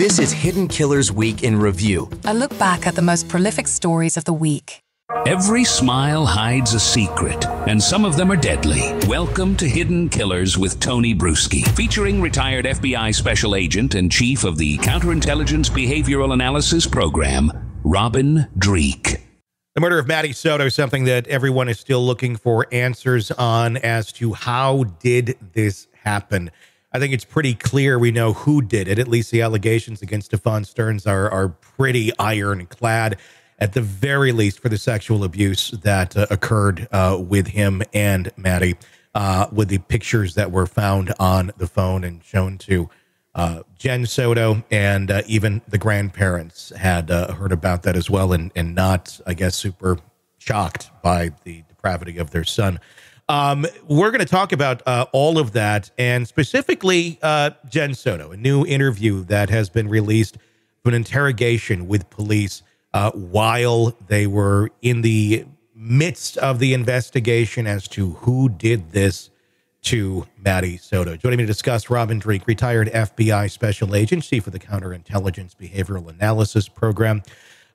This is Hidden Killers Week in Review. A look back at the most prolific stories of the week. Every smile hides a secret, and some of them are deadly. Welcome to Hidden Killers with Tony Brueski, featuring retired FBI Special Agent and Chief of the Counterintelligence Behavioral Analysis Program, Robin Dreeke. The murder of Maddie Soto is something that everyone is still looking for answers on as to how did this happen. I think it's pretty clear we know who did it. At least the allegations against Stephan Sterns are are pretty ironclad, at the very least, for the sexual abuse that uh, occurred uh, with him and Maddie, uh, with the pictures that were found on the phone and shown to uh, Jen Soto and uh, even the grandparents had uh, heard about that as well, and and not, I guess, super shocked by the depravity of their son. Um, we're going to talk about uh, all of that, and specifically uh, Jen Soto, a new interview that has been released from an interrogation with police uh, while they were in the midst of the investigation as to who did this to Maddie Soto. Joining me to discuss, Robin Dreeke, retired FBI special agent, chief the Counterintelligence Behavioral Analysis Program.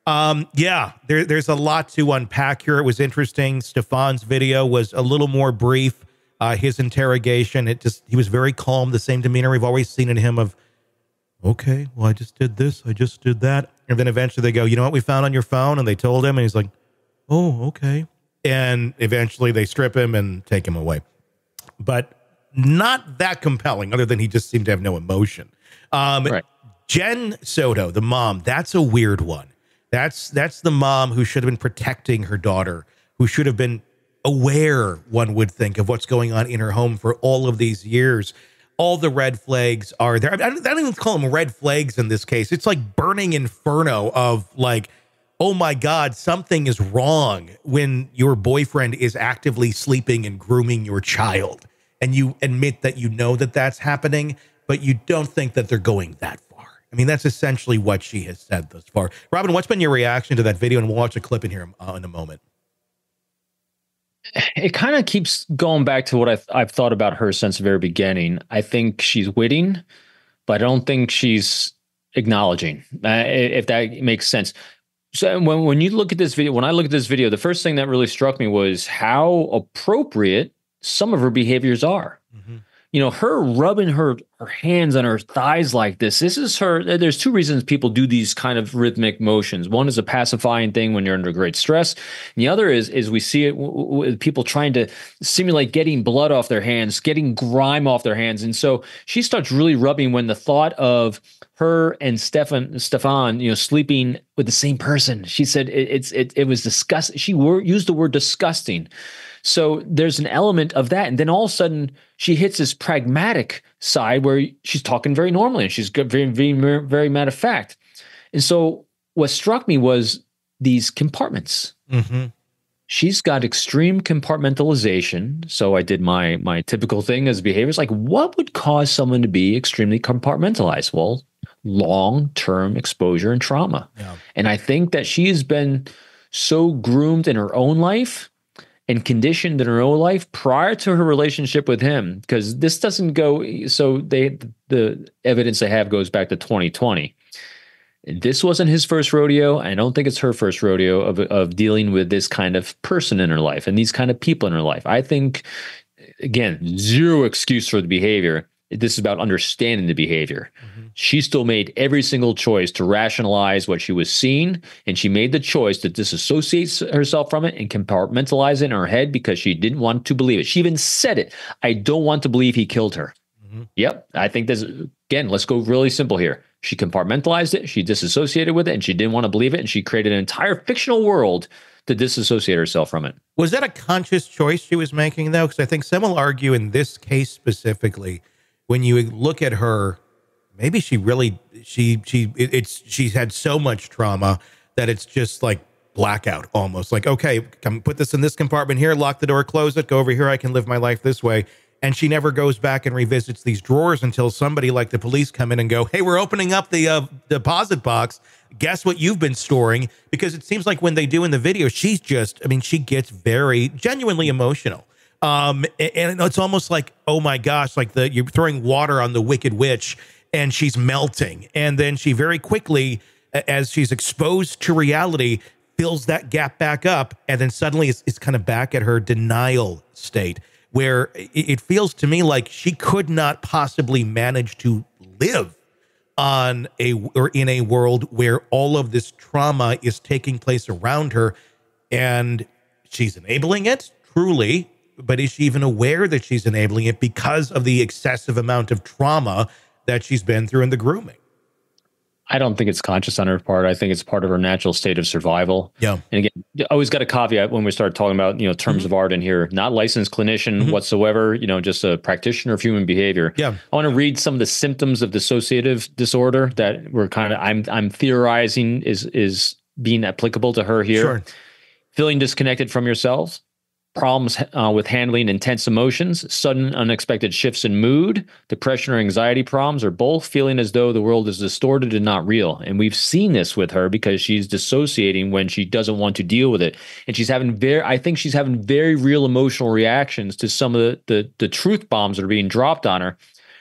Um, yeah, there, there's a lot to unpack here. It was interesting. Stephan's video was a little more brief. Uh, his interrogation, it just he was very calm, the same demeanor we've always seen in him of, okay, well, I just did this, I just did that. And then eventually they go, you know what we found on your phone? And they told him, and he's like, oh, okay. And eventually they strip him and take him away but not that compelling, other than he just seemed to have no emotion. Um, right. Jen Soto, the mom, that's a weird one. That's that's the mom who should have been protecting her daughter, who should have been aware, one would think, of what's going on in her home for all of these years. All the red flags are there. I don't, I don't even call them red flags in this case. It's like burning inferno of like, oh my God, something is wrong when your boyfriend is actively sleeping and grooming your child and you admit that you know that that's happening, but you don't think that they're going that far. I mean, that's essentially what she has said thus far. Robin, what's been your reaction to that video? And we'll watch a clip in here uh, in a moment. It kind of keeps going back to what I've, I've thought about her since the very beginning. I think she's witting, but I don't think she's acknowledging, uh, if that makes sense. So when, when you look at this video, when I look at this video, the first thing that really struck me was how appropriate some of her behaviors are. Mm-hmm. You know, her rubbing her her hands on her thighs like this. This is her. There's two reasons people do these kind of rhythmic motions. One is a pacifying thing when you're under great stress. And the other is is we see it with people trying to simulate getting blood off their hands, getting grime off their hands. And so she starts really rubbing when the thought of her and Stephan Stephan, you know, sleeping with the same person. She said it, it's it, it was disgusting. She wor- used the word disgusting. So there's an element of that. And then all of a sudden she hits this pragmatic side where she's talking very normally and she's very, very, very matter of fact. And so what struck me was these compartments. Mm-hmm. She's got extreme compartmentalization. So I did my my typical thing as behaviors. Like, what would cause someone to be extremely compartmentalized? Well, long-term exposure and trauma. Yeah. And I think that she has been so groomed in her own life and conditioned in her own life prior to her relationship with him because this doesn't go so they the evidence they have goes back to 2020 this wasn't his first rodeo. I don't think it's her first rodeo of, of dealing with this kind of person in her life and these kind of people in her life. I think again zero excuse for the behavior this is about understanding the behavior. Mm-hmm. She still made every single choice to rationalize what she was seeing, and she made the choice to disassociate herself from it and compartmentalize it in her head because she didn't want to believe it. She even said it. I don't want to believe he killed her. Mm-hmm. Yep. I think this again, let's go really simple here. She compartmentalized it, she disassociated with it, and she didn't want to believe it, and she created an entire fictional world to disassociate herself from it. Was that a conscious choice she was making, though? Because I think some will argue in this case specifically when you look at her, maybe she really she she it's she's had so much trauma that it's just like blackout almost. Like okay, come put this in this compartment here, lock the door, close it, go over here. I can live my life this way. And she never goes back and revisits these drawers until somebody like the police come in and go, "Hey, we're opening up the uh, deposit box. Guess what you've been storing?" Because it seems like when they do in the video, she's just, I mean, she gets very genuinely emotional um, and it's almost like, oh my gosh, like the you're throwing water on the wicked witch, and she's melting. And then she very quickly, as she's exposed to reality, fills that gap back up. And then suddenly it's, it's kind of back at her denial state where it feels to me like she could not possibly manage to live on a or in a world where all of this trauma is taking place around her and she's enabling it truly but is she even aware that she's enabling it because of the excessive amount of trauma that she's been through in the grooming I don't think it's conscious on her part. I think it's part of her natural state of survival. Yeah. And again, always got a caveat when we start talking about, you know, terms mm-hmm. of art in here, not licensed clinician mm-hmm. whatsoever, you know, just a practitioner of human behavior. Yeah. I want to read some of the symptoms of dissociative disorder that we're kind of I'm I'm theorizing is is being applicable to her here. Sure. Feeling disconnected from yourselves, problems uh, with handling intense emotions, sudden unexpected shifts in mood, depression or anxiety problems, or both feeling as though the world is distorted and not real. And we've seen this with her because she's dissociating when she doesn't want to deal with it. And she's having very, I think she's having very real emotional reactions to some of the, the, the truth bombs that are being dropped on her.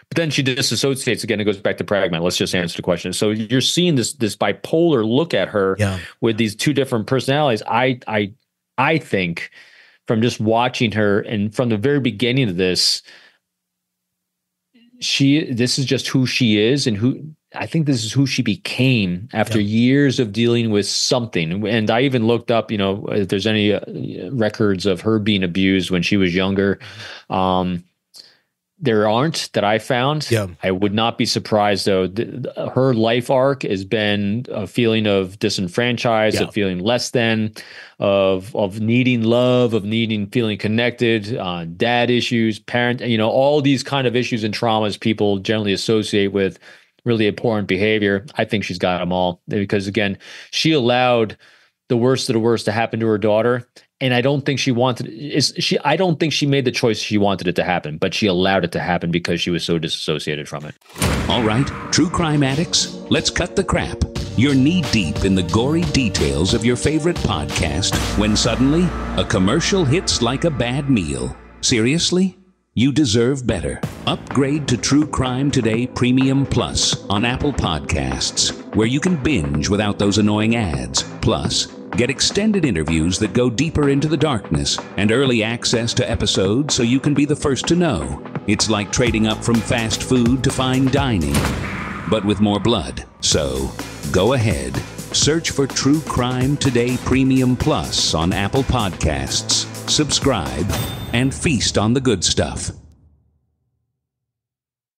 But then she disassociates again. and goes back to pragma. Let's just answer the question. So you're seeing this this bipolar look at her yeah. with these two different personalities. I I I think from just watching her and from the very beginning of this she this is just who she is and who I think this is who she became after yep. years of dealing with something. And I even looked up, you know, if there's any uh, records of her being abused when she was younger. Mm-hmm. Um, there aren't that I found. Yeah. I would not be surprised though. her life arc has been a feeling of disenfranchised, yeah. of feeling less than, of of needing love, of needing feeling connected, uh, dad issues, parent, you know, all these kind of issues and traumas people generally associate with really abhorrent behavior. I think she's got them all because again, she allowed the worst of the worst to happen to her daughter and I don't think she wanted is she I don't think she made the choice she wanted it to happen, but she allowed it to happen because she was so disassociated from it. All right, true crime addicts, let's cut the crap. You're knee deep in the gory details of your favorite podcast when suddenly a commercial hits like a bad meal. Seriously? You deserve better. Upgrade to True Crime Today Premium Plus on Apple Podcasts, where you can binge without those annoying ads. Plus, Get extended interviews that go deeper into the darkness and early access to episodes so you can be the first to know. It's like trading up from fast food to fine dining, but with more blood. So go ahead, search for True Crime Today Premium Plus on Apple Podcasts, subscribe, and feast on the good stuff.